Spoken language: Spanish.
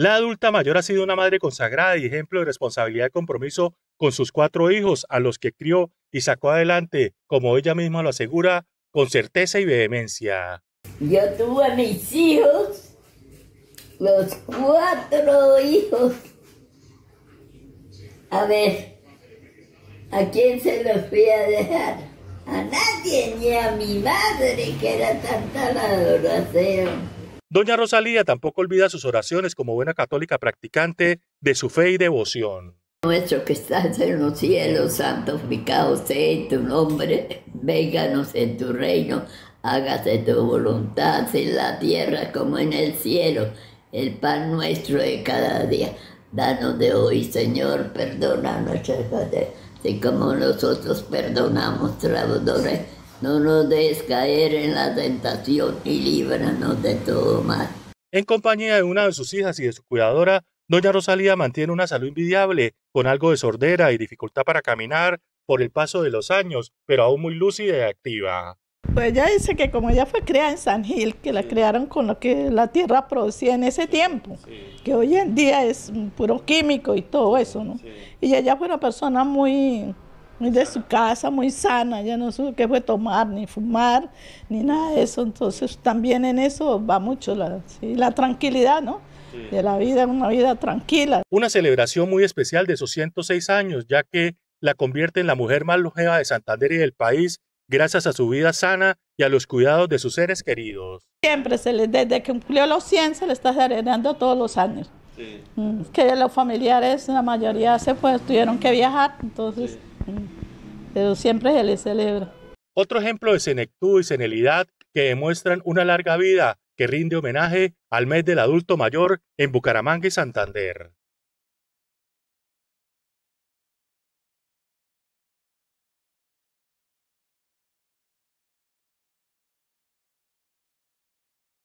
La adulta mayor ha sido una madre consagrada y ejemplo de responsabilidad y compromiso con sus cuatro hijos, a los que crió y sacó adelante, como ella misma lo asegura, con certeza y vehemencia. Yo tuve a mis hijos, los cuatro hijos. A ver, ¿a quién se los fui a dejar? A nadie, ni a mi madre, que era tanta la adoración. Doña Rosalía tampoco olvida sus oraciones como buena católica practicante de su fe y devoción. Nuestro que estás en los cielos, santificado sea tu nombre, véganos en tu reino, hágase tu voluntad en la tierra como en el cielo, el pan nuestro de cada día. Danos de hoy, Señor, perdona nuestras así como nosotros perdonamos trabajadores. No nos dejes caer en la tentación y líbranos de todo mal. En compañía de una de sus hijas y de su cuidadora, Doña Rosalía mantiene una salud envidiable, con algo de sordera y dificultad para caminar por el paso de los años, pero aún muy lúcida y activa. Pues ella dice que como ella fue criada en San Gil, que la crearon con lo que la tierra producía en ese tiempo, que hoy en día es puro químico y todo eso, ¿no? Y ella fue una persona muy, muy de su casa, muy sana, ya no supo qué fue tomar, ni fumar, ni nada de eso, entonces también en eso va mucho la, la tranquilidad, ¿no? de la vida, una vida tranquila. Una celebración muy especial de sus 106 años, ya que la convierte en la mujer más longeva de Santander y del país, gracias a su vida sana y a los cuidados de sus seres queridos. Siempre, se le, desde que cumplió los 100, se le está heredando todos los años. Sí. Mm, que los familiares, la mayoría se pues, tuvieron que viajar, entonces, mm, pero siempre se le celebra. Otro ejemplo de senectud y senilidad que demuestran una larga vida que rinde homenaje al mes del adulto mayor en Bucaramanga y Santander.